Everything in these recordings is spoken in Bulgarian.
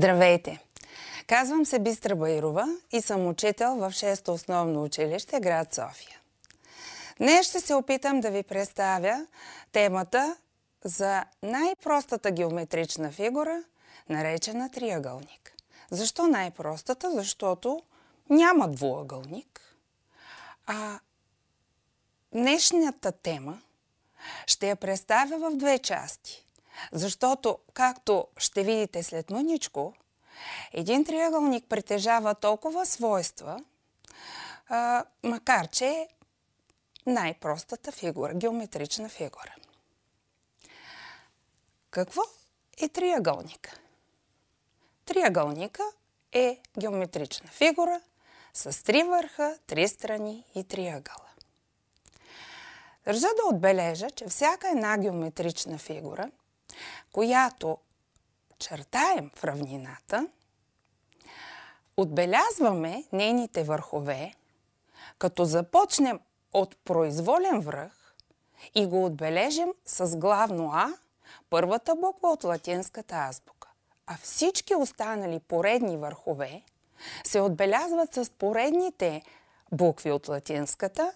Здравейте! Казвам се Бистра Байрова и съм учител в 6-то основно училище, град София. Днес ще се опитам да ви представя темата за най-простата геометрична фигура, наречена триъгълник. Защо най-простата? Защото няма двуъгълник. А днешната тема ще я представя в две части. Защото, както ще видите след мъничко, един триъгълник притежава толкова свойства, а, макар че най-простата фигура, геометрична фигура. Какво е триъгълника? Триъгълника е геометрична фигура с три върха, три страни и триъгъла. Държа да отбележа, че всяка една геометрична фигура, която чертаем в равнината, отбелязваме нейните върхове, като започнем от произволен връх и го отбележим с главно А, първата буква от латинската азбука. А всички останали поредни върхове се отбелязват с поредните букви от латинската,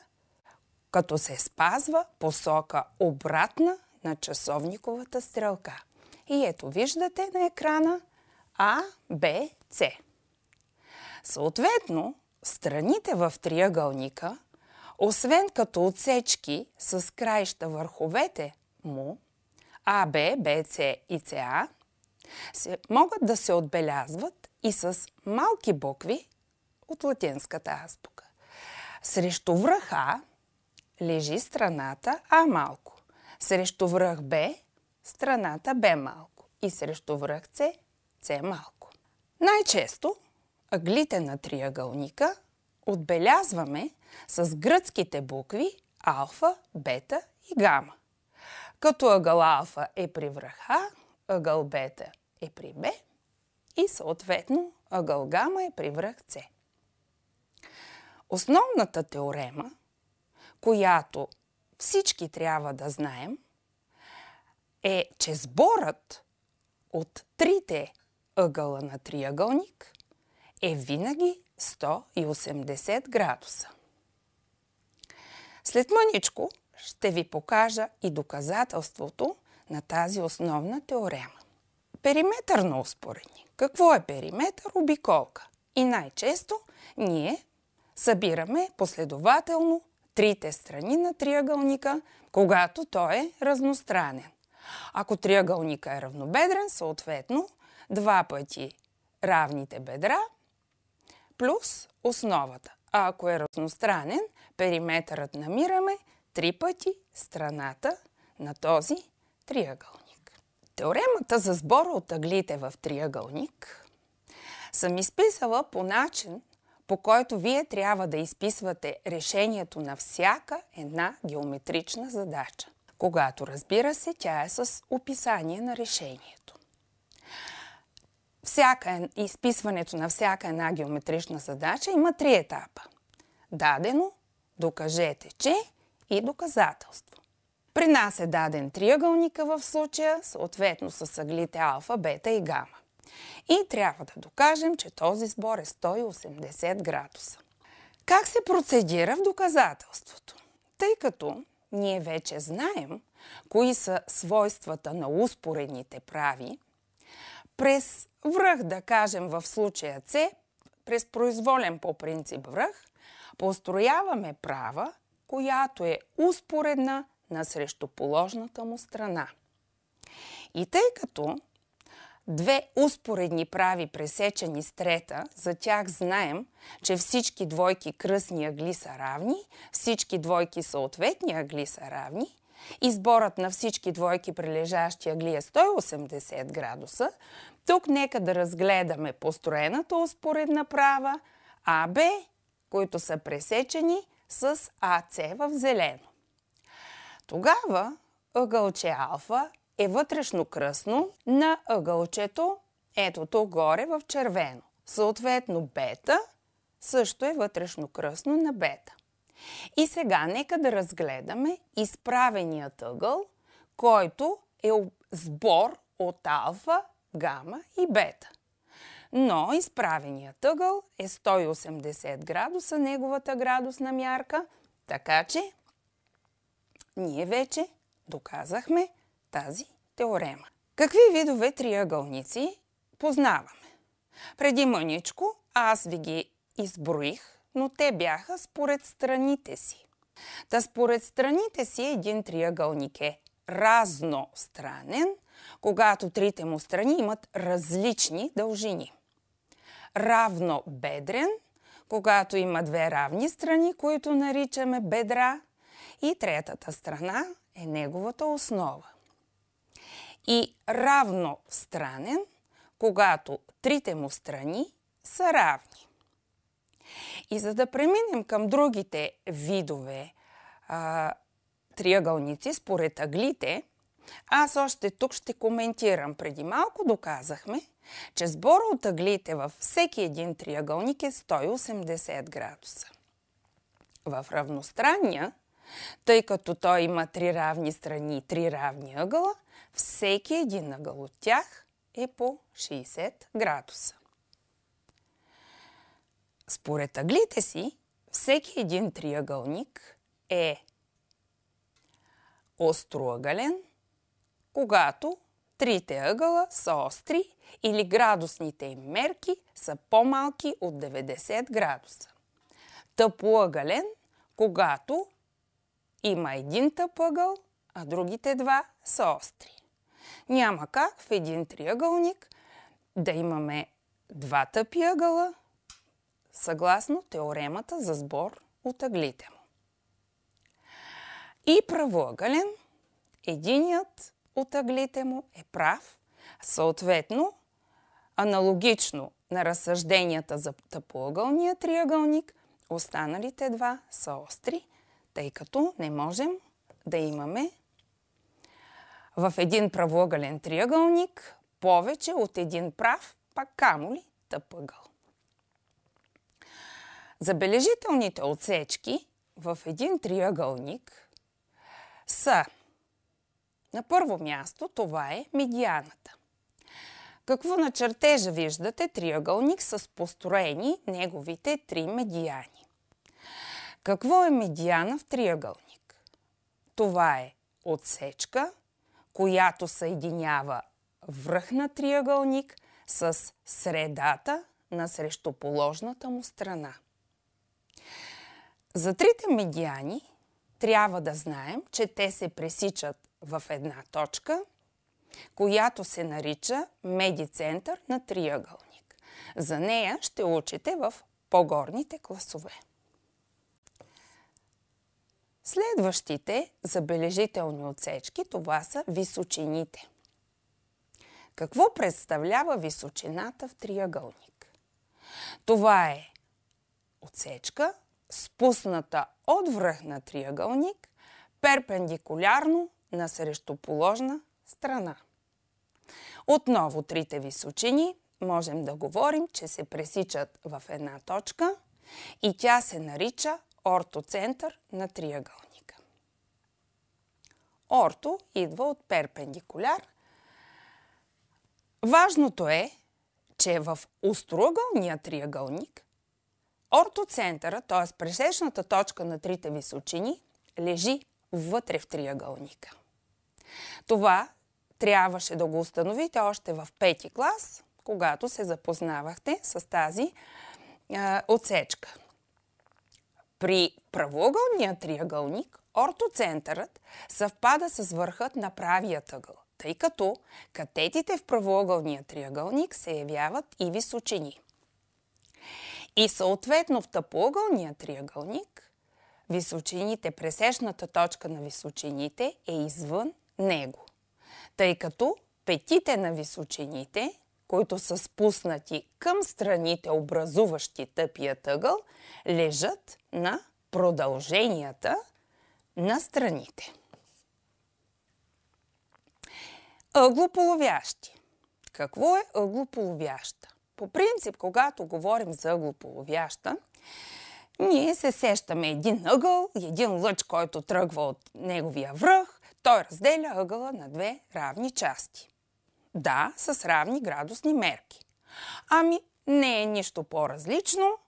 като се спазва посока обратна на часовниковата стрелка. И ето виждате на екрана А, Б, С. Съответно, страните в триъгълника, освен като отсечки с краища върховете му, А, Б, Б, С и се, могат да се отбелязват и с малки букви от латинската азбука. Срещу връх А лежи страната А малко. Срещу връх Б страната Б малко. И срещу връх С С малко. Най-често ъглите на триъгълника отбелязваме с гръцките букви алфа, бета и гама. Като ъгъл алфа е при връх А, ъгъл бета е при Б и съответно ъгъл гама е при връх С. Основната теорема, която всички трябва да знаем, е, че сборът от трите ъгъла на триъгълник е винаги 180 градуса. След мъничко ще ви покажа и доказателството на тази основна теорема. Периметър на успоредни. Какво е периметър? Обиколка. И най-често ние събираме последователно трите страни на триъгълника, когато той е разностранен. Ако триъгълника е равнобедрен, съответно два пъти равните бедра плюс основата. А ако е разностранен, периметърът намираме три пъти страната на този триъгълник. Теоремата за сбора от ъглите в триъгълник съм изписала по начин, по който вие трябва да изписвате решението на всяка една геометрична задача. Когато, разбира се, тя е с описание на решението. Всяка, изписването на всяка една геометрична задача има три етапа. Дадено, докажете, че и доказателство. При нас е даден триъгълника в случая, съответно с ъглите алфа, бета и гама. И трябва да докажем, че този сбор е 180 градуса. Как се процедира в доказателството? Тъй като ние вече знаем кои са свойствата на успоредните прави, през връх, да кажем в случая С, през произволен по принцип връх, построяваме права, която е успоредна на срещуположната му страна. И тъй като две успоредни прави пресечени с трета, за тях знаем, че всички двойки кръсни ъгли са равни, всички двойки съответни ъгли са равни. И сборът на всички двойки прилежащи ъгли е 180 градуса, тук нека да разгледаме построената успоредна права АБ, които са пресечени с АЦ в зелено. Тогава ъгълче алфа е вътрешно кръсно на ъгълчето, ето тук горе в червено. Съответно бета също е вътрешно кръсно на бета. И сега нека да разгледаме изправеният ъгъл, който е сбор от алфа, гама и бета. но изправеният ъгъл е 180 градуса, неговата градусна мярка, така че ние вече доказахме тази теорема. Какви видове триъгълници познаваме? Преди мъничко аз ви ги изброих, но те бяха според страните си. Та според страните си един триъгълник е разностранен, когато трите му страни имат различни дължини. Равнобедрен, когато има две равни страни, които наричаме бедра, и третата страна е неговата основа. И равностранен, когато трите му страни са равни. И за да преминем към другите видове а, триъгълници според аглите, аз още тук ще коментирам. Преди малко доказахме, че сбора от аглите във всеки един триъгълник е 180 градуса. В равностранния, тъй като той има три равни страни и три равни ъгъла, всеки един ъгъл от тях е по 60 градуса. Според аглите си, всеки един триъгълник е остроъгълен, когато трите ъгъла са остри или градусните им мерки са по-малки от 90 градуса. Тъпоъгълен, когато има един тъп ъгъл, а другите два са остри. Няма как в един триъгълник да имаме два тъпи ъгъла, съгласно теоремата за сбор от ъглите му. И правоъгълен, единият от ъглите му е прав, съответно, аналогично на разсъжденията за тъпоъгълния триъгълник, останалите два са остри, тъй като не можем да имаме в един правоъгълен триъгълник повече от един прав, пак камо ли тъпъгъл. Забележителните отсечки в един триъгълник са на първо място това е медианата. Какво на чертежа виждате триъгълник с построени неговите три медиани? Какво е медиана в триъгълник? Това е отсечка, която съединява връх на триъгълник с средата на срещуположната му страна. За трите медиани трябва да знаем, че те се пресичат в една точка, която се нарича медицентър на триъгълник. За нея ще учите в по-горните класове. Следващите забележителни отсечки това са височините. Какво представлява височината в триъгълник? Това е отсечка, спусната от връх на триъгълник, перпендикулярно на срещуположна страна. Отново трите височини можем да говорим, че се пресичат в една точка и тя се нарича ортоцентър на триъгълника. Орто идва от перпендикуляр. Важното е, че в остроъгълния триъгълник ортоцентъра, т.е. пресечната точка на трите височини, лежи вътре в триъгълника. Това трябваше да го установите още в пети клас, когато се запознавахте с тази е, отсечка. При правоъгълния триъгълник ортоцентърът съвпада с върхът на правия ъгъл, тъй като катетите в правоъгълния триъгълник се явяват и височини. И съответно в тъпоъгълния триъгълник височините, пресечната точка на височините е извън него, тъй като петите на височините, които са спуснати към страните, образуващи тъпия ъгъл, лежат на продълженията на страните. Ъглополовящи. Какво е ъглополовяща? По принцип, когато говорим за ъглополовяща, ние се сещаме един ъгъл един лъч, който тръгва от неговия връх, той разделя ъгъла на две равни части. Да, с равни градусни мерки. Ами, не е нищо по-различно.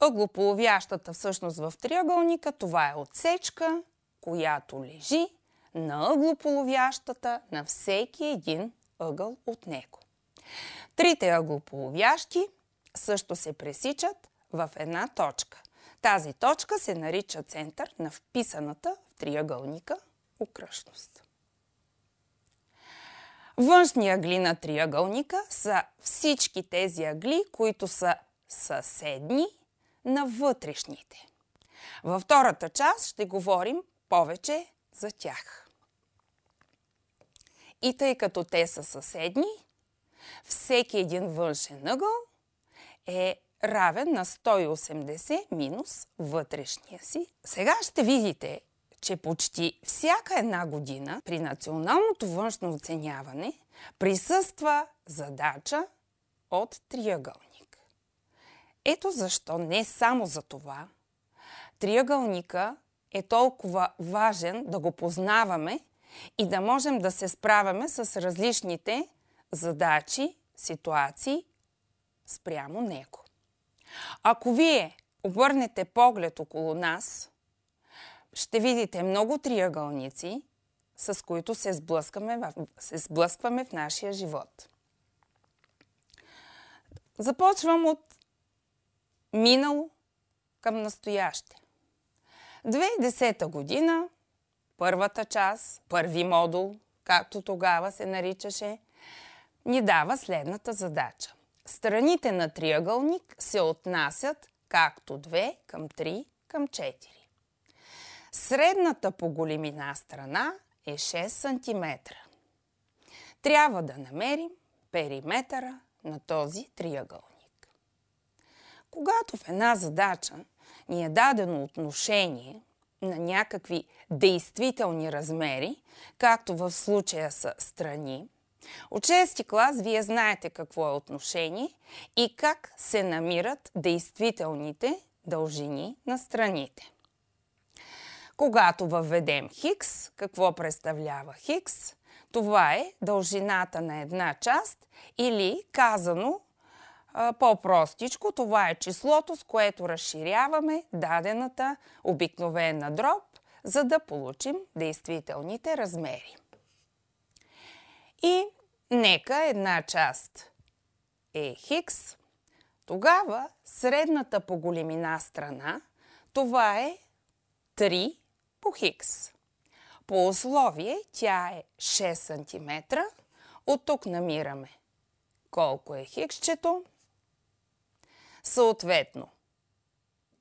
Ъглополовящата всъщност в триъгълника, това е отсечка, която лежи на ъглополовящата на всеки един ъгъл от него. Трите ъглополовящи също се пресичат в една точка. Тази точка се нарича център на вписаната в триъгълника окръжност. Външни ъгли на триъгълника са всички тези ъгли, които са съседни на вътрешните. Във втората част ще говорим повече за тях. И тъй като те са съседни, всеки един външен ъгъл е равен на 180 минус вътрешния си. Сега ще видите, че почти всяка една година при националното външно оценяване присъства задача от триъгълник. Ето защо не само за това триъгълника е толкова важен да го познаваме и да можем да се справяме с различните задачи, ситуации спрямо него. Ако вие обърнете поглед около нас, ще видите много триъгълници, с които се сблъскваме в, се сблъскваме в нашия живот. Започвам от минало към настояще. 2010 година, първата част, първи модул, както тогава се наричаше, ни дава следната задача. Страните на триъгълник се отнасят както 2 към 3 към 4. Средната по големина страна е 6 см. Трябва да намерим периметъра на този триъгълник. Когато в една задача ни е дадено отношение на някакви действителни размери, както в случая са страни, от 6 клас вие знаете какво е отношение и как се намират действителните дължини на страните. Когато въведем хикс, какво представлява хикс? Това е дължината на една част или казано по-простичко, това е числото, с което разширяваме дадената обикновена дроб, за да получим действителните размери. И нека една част е хикс, тогава средната по големина страна, това е 3 по хикс. По условие тя е 6 см. От тук намираме колко е хиксчето. Съответно,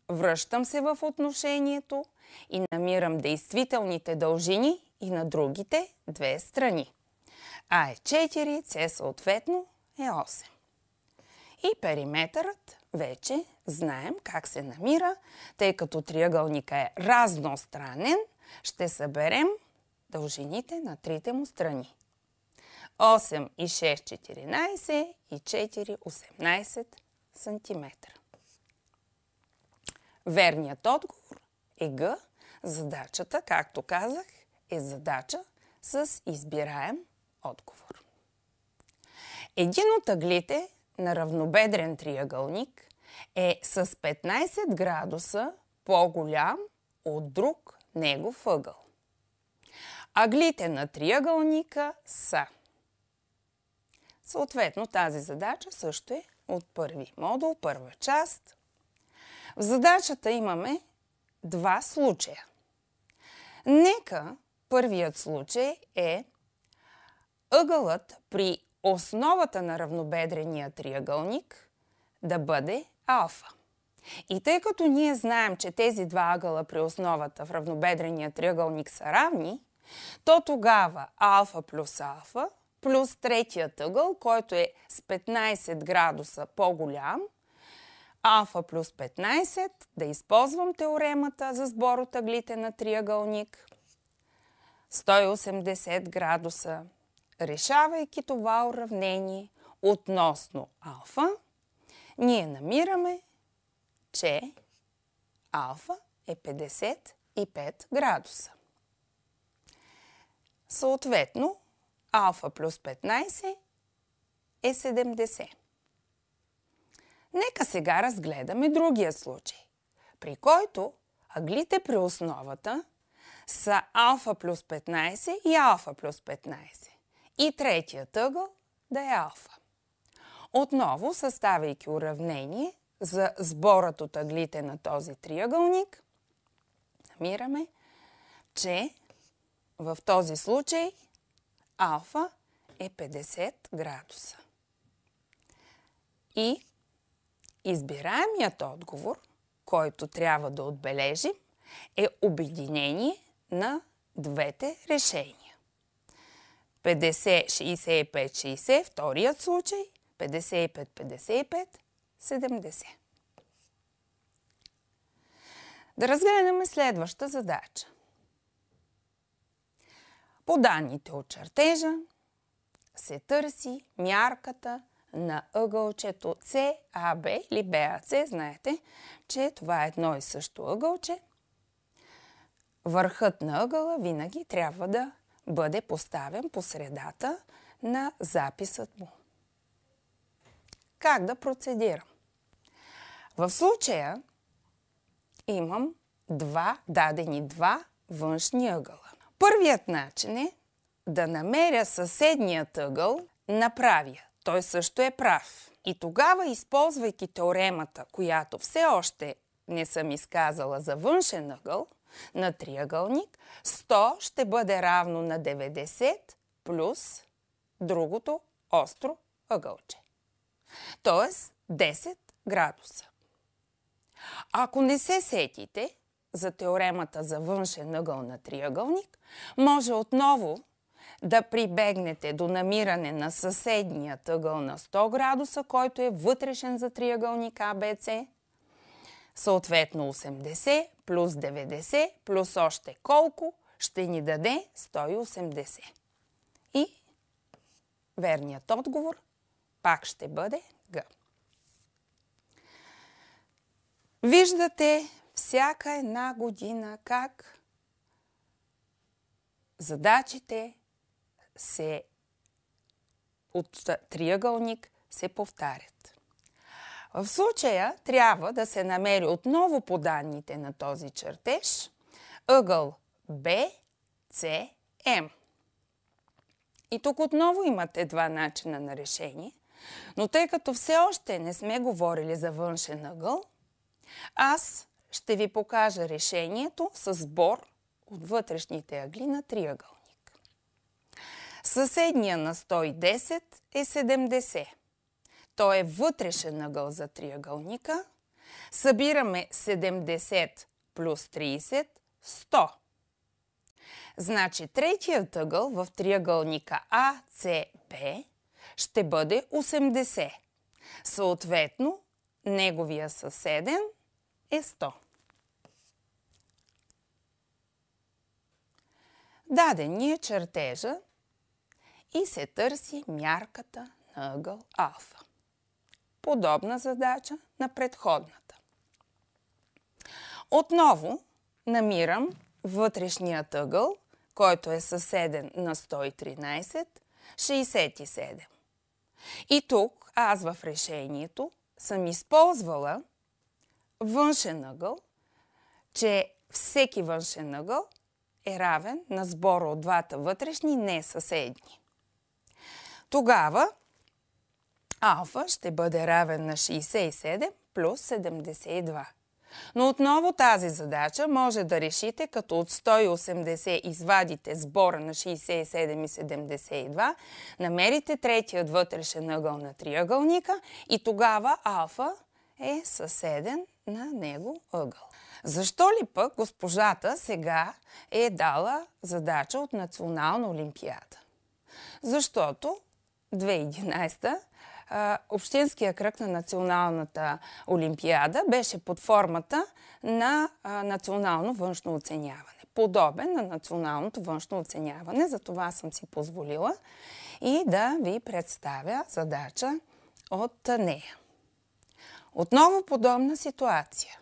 връщам се в отношението и намирам действителните дължини и на другите две страни. А е 4, С съответно е 8. И периметърът вече знаем как се намира, тъй като триъгълника е разностранен, ще съберем дължините на трите му страни. 8 и 6 14 и 4 18 см. Верният отговор е Г. Задачата, както казах, е задача с избираем отговор. Един от ъглите на равнобедрен триъгълник е с 15 градуса по-голям от друг негов ъгъл. Аглите на триъгълника са. Съответно, тази задача също е от първи модул, първа част. В задачата имаме два случая. Нека първият случай е ъгълът при основата на равнобедрения триъгълник да бъде алфа. И тъй като ние знаем, че тези два ъгъла при основата в равнобедрения триъгълник са равни, то тогава алфа плюс алфа плюс третият ъгъл, който е с 15 градуса по-голям, алфа плюс 15, да използвам теоремата за сбор от ъглите на триъгълник, 180 градуса решавайки това уравнение относно алфа, ние намираме, че алфа е 55 градуса. Съответно, алфа плюс 15 е 70. Нека сега разгледаме другия случай, при който аглите при основата са алфа плюс 15 и алфа плюс 15. И третият ъгъл да е алфа. Отново, съставяйки уравнение за сборът от аглите на този триъгълник, намираме, че в този случай алфа е 50 градуса. И избираемият отговор, който трябва да отбележим, е обединение на двете решения. 50-65-60, вторият случай, 55-55, 70. Да разгледаме следваща задача. По данните от чертежа се търси мярката на ъгълчето CAB или BAC. Знаете, че това е едно и също ъгълче. Върхът на ъгъла винаги трябва да бъде поставен по средата на записът му. Как да процедирам? В случая имам два, дадени два външни ъгъла. Първият начин е да намеря съседният ъгъл направя. Той също е прав. И тогава, използвайки теоремата, която все още не съм изказала за външен ъгъл на триъгълник, 100 ще бъде равно на 90 плюс другото остро ъгълче. Тоест 10 градуса. Ако не се сетите за теоремата за външен ъгъл на триъгълник, може отново да прибегнете до намиране на съседния ъгъл на 100 градуса, който е вътрешен за триъгълник ABC, съответно 80 плюс 90 плюс още колко ще ни даде 180. И верният отговор пак ще бъде Г. Виждате всяка една година как задачите се от триъгълник се повтарят. В случая трябва да се намери отново по данните на този чертеж ъгъл B, C, M. И тук отново имате два начина на решение, но тъй като все още не сме говорили за външен ъгъл, аз ще ви покажа решението с сбор от вътрешните ъгли на триъгълник. Съседния на 110 е 70. Той е вътрешен ъгъл за триъгълника. Събираме 70 плюс 30 – 100. Значи третият ъгъл в триъгълника ACB ще бъде 80. Съответно, неговия съседен е 100. Даден ни е чертежа и се търси мярката на ъгъл алфа. Подобна задача на предходната. Отново намирам вътрешният ъгъл, който е съседен на 113, 67. И тук аз в решението съм използвала външен ъгъл, че всеки външен ъгъл е равен на сбора от двата вътрешни не съседни. Тогава алфа ще бъде равен на 67 плюс 72. Но отново тази задача може да решите, като от 180 извадите сбора на 67 и 72, намерите третият вътрешен ъгъл на триъгълника и тогава алфа е съседен на него ъгъл. Защо ли пък госпожата сега е дала задача от Национална олимпиада? Защото 2011 Общинския кръг на Националната олимпиада беше под формата на национално външно оценяване. Подобен на националното външно оценяване. За това съм си позволила и да ви представя задача от нея. Отново подобна ситуация.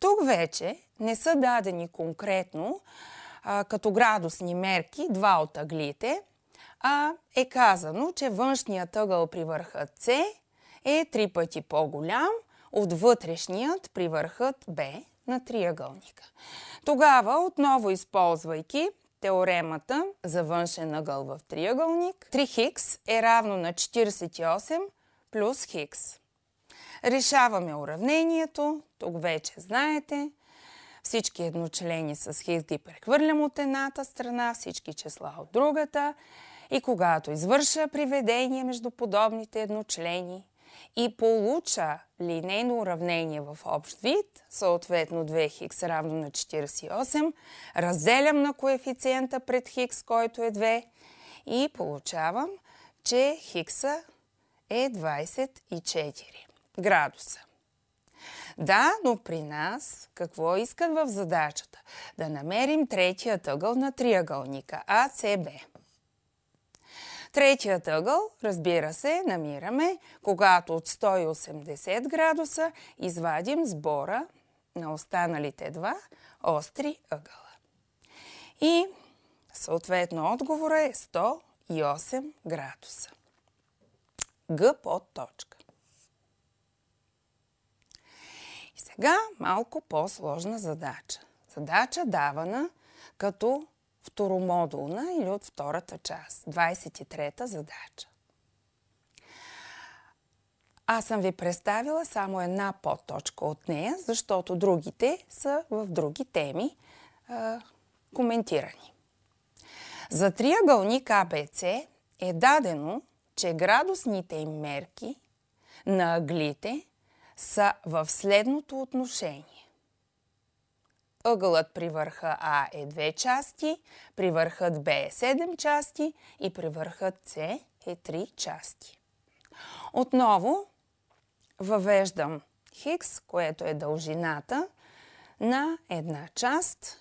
Тук вече не са дадени конкретно а, като градусни мерки два от аглите, а е казано, че външният ъгъл при върха С е три пъти по-голям от вътрешният при върхът Б на триъгълника. Тогава, отново използвайки теоремата за външен ъгъл в триъгълник, 3 хикс е равно на 48 плюс хикс. Решаваме уравнението, тук вече знаете, всички едночлени с хикс ги прехвърлям от едната страна, всички числа от другата и когато извърша приведение между подобните едночлени и получа линейно уравнение в общ вид, съответно 2 хикс равно на 48, разделям на коефициента пред хикс, който е 2 и получавам, че хикса е 24 градуса. Да, но при нас какво искат в задачата? Да намерим третият ъгъл на триъгълника АЦБ. Третият ъгъл, разбира се, намираме, когато от 180 градуса извадим сбора на останалите два остри ъгъла. И съответно отговора е 108 градуса. Г под точка. И сега малко по-сложна задача. Задача давана като второмодулна или от втората част. 23-та задача. Аз съм ви представила само една подточка от нея, защото другите са в други теми а, коментирани. За триъгълник АБЦ е дадено, че градусните мерки на ъглите са в следното отношение. Ъгълът при върха А е 2 части, при върхът Б е 7 части и при върхът С е 3 части. Отново въвеждам хикс, което е дължината на една част.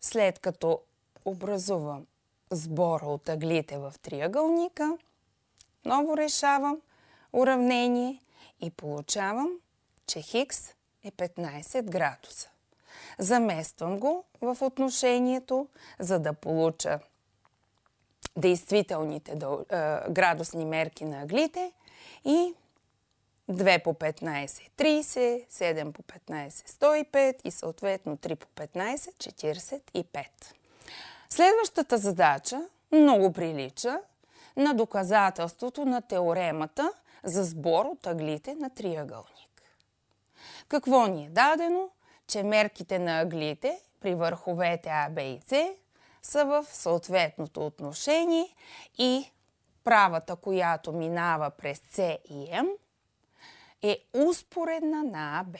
След като образувам сбора от ъглите в триъгълника, ново решавам уравнение и получавам, че хикс е 15 градуса. Замествам го в отношението, за да получа действителните градусни мерки на аглите и 2 по 15 30, 7 по 15 105 и съответно 3 по 15 45. Следващата задача много прилича на доказателството на теоремата за сбор от аглите на триъгълник. Какво ни е дадено? Че мерките на аглите при върховете А, Б и С са в съответното отношение и правата, която минава през С и М, е успоредна на АБ.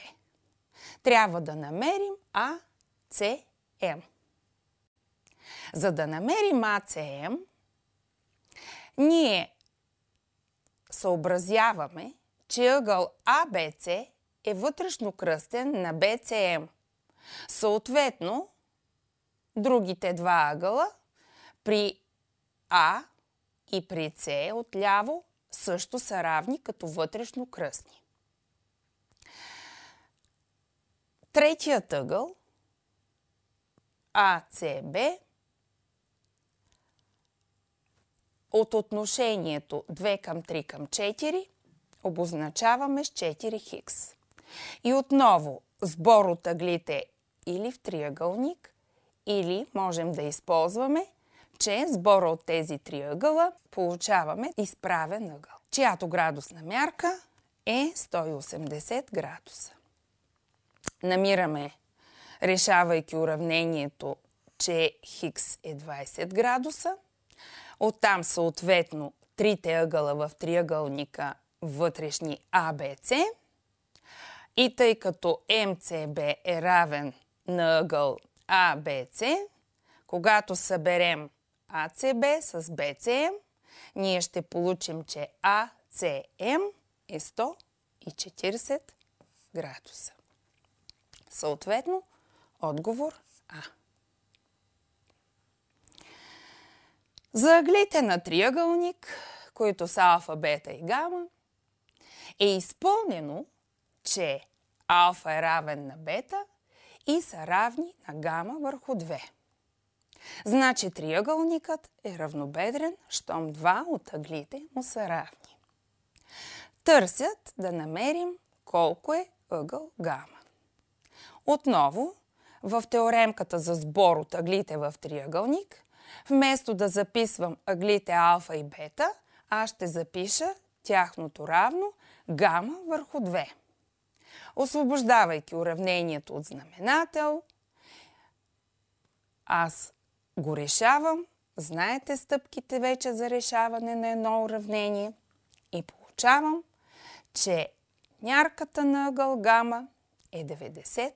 Трябва да намерим А, С, М. За да намерим АЦМ, ние съобразяваме, че ъгъл АБЦ е вътрешно кръстен на BCM. Съответно, другите два ъгъла при А и при С отляво също са равни като вътрешно кръстни. Третият ъгъл АЦБ от отношението 2 към 3 към 4 обозначаваме с 4 хикс. И отново, сбор от аглите или в триъгълник, или можем да използваме, че сбора от тези триъгъла получаваме изправен ъгъл, чиято градусна мярка е 180 градуса. Намираме, решавайки уравнението, че хикс е 20 градуса. Оттам съответно трите ъгъла в триъгълника вътрешни ABC – и тъй като МЦБ е равен на ъгъл АБЦ, когато съберем АЦБ с БЦМ, ние ще получим, че АЦМ е 140 градуса. Съответно, отговор А. За ъглите на триъгълник, които са алфа, бета и гама, е изпълнено че алфа е равен на бета и са равни на гама върху 2. Значи триъгълникът е равнобедрен, щом два от ъглите му са равни. търсят да намерим колко е ъгъл гама. Отново, в теоремката за сбор от ъглите в триъгълник, вместо да записвам ъглите алфа и бета, аз ще запиша тяхното равно гама върху 2. Освобождавайки уравнението от знаменател, аз го решавам. Знаете стъпките вече за решаване на едно уравнение и получавам, че мярката на ъгъл гама е 90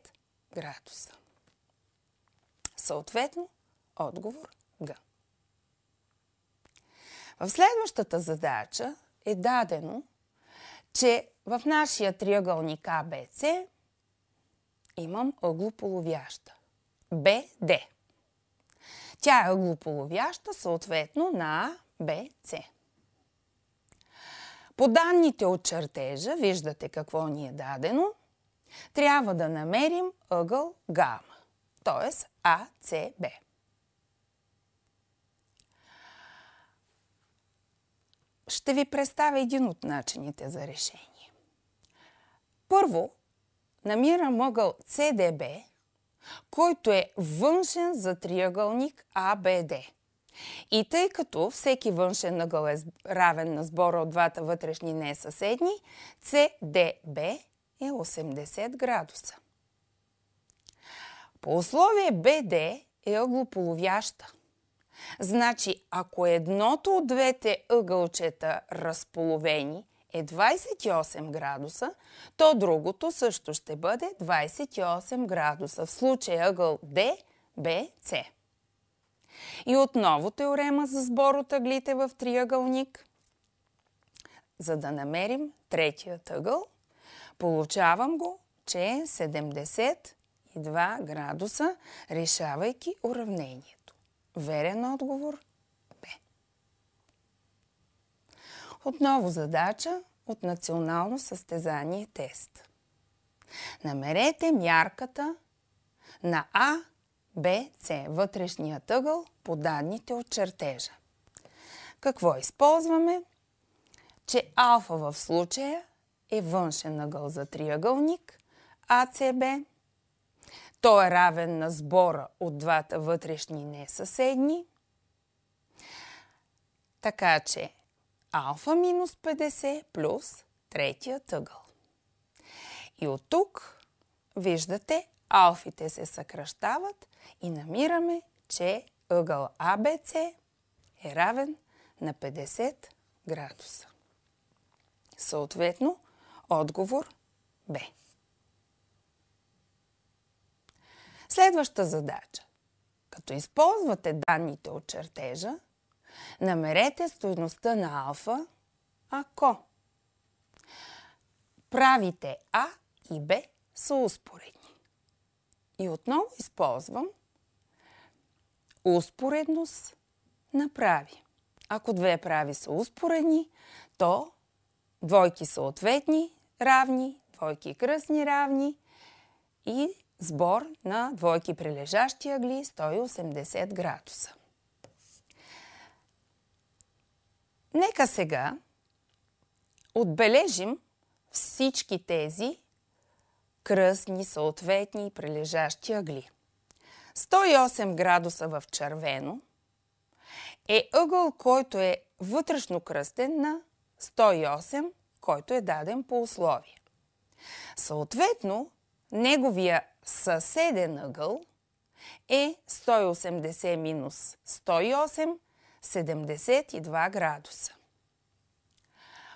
градуса. Съответно, отговор Г. В следващата задача е дадено, че в нашия триъгълник ABC имам ъглополовяща. BD. Тя е ъглополовяща съответно на BC. По данните от чертежа, виждате какво ни е дадено, трябва да намерим ъгъл гама, т.е. ACB. Ще ви представя един от начините за решение. Първо, намирам ъгъл CDB, който е външен за триъгълник ABD. И тъй като всеки външен ъгъл е равен на сбора от двата вътрешни несъседни, CDB е 80 градуса. По условие BD е ъглополовяща. Значи, ако едното от двете ъгълчета разполовени е 28 градуса, то другото също ще бъде 28 градуса. В случая ъгъл D, B, C. И отново теорема за сбор от ъглите в триъгълник. За да намерим третият ъгъл, получавам го, че е 72 градуса, решавайки уравнението. Верен отговор Б. Отново задача от национално състезание тест. Намерете мярката на А BC, вътрешния ъгъл по данните от чертежа. Какво използваме? Че алфа в случая е външен ъгъл за триъгълник, ACB. Той е равен на сбора от двата вътрешни несъседни. Така че алфа минус 50 плюс третия ъгъл. И от тук виждате алфите се съкръщават и намираме, че ъгъл АБЦ е равен на 50 градуса. Съответно, отговор Б. Следваща задача. Като използвате данните от чертежа, намерете стоеността на алфа, ако правите А и Б са успоредни. И отново използвам успоредност на прави. Ако две прави са успоредни, то двойки съответни равни, двойки кръстни равни и сбор на двойки прилежащи ъгли 180 градуса. Нека сега отбележим всички тези кръстни, съответни и прилежащи ъгли. 108 градуса в червено е ъгъл, който е вътрешно кръстен на 108, който е даден по условие. Съответно, неговия съседен ъгъл е 180 минус 108, 72 градуса.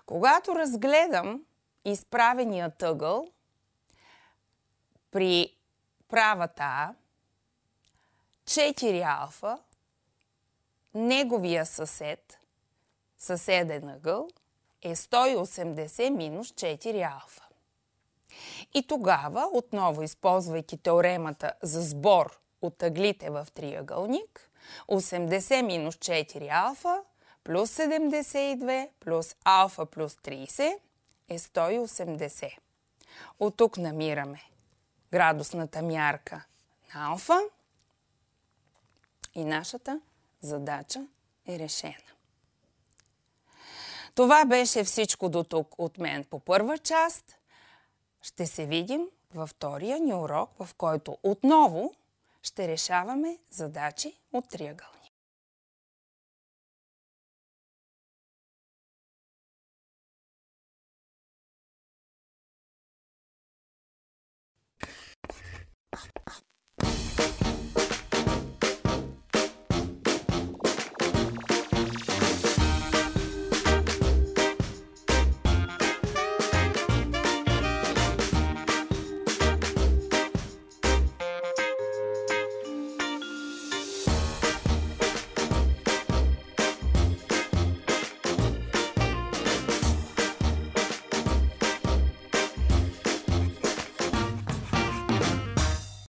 Когато разгледам изправеният ъгъл при правата А, 4 алфа, неговия съсед, съседен ъгъл, е 180 минус 4 алфа. И тогава, отново използвайки теоремата за сбор от ъглите в триъгълник, 80 минус 4 алфа плюс 72 плюс алфа плюс 30 е 180. От тук намираме градусната мярка на алфа и нашата задача е решена. Това беше всичко до тук от мен по първа част. Ще се видим във втория ни урок, в който отново ще решаваме задачи от триъгълни.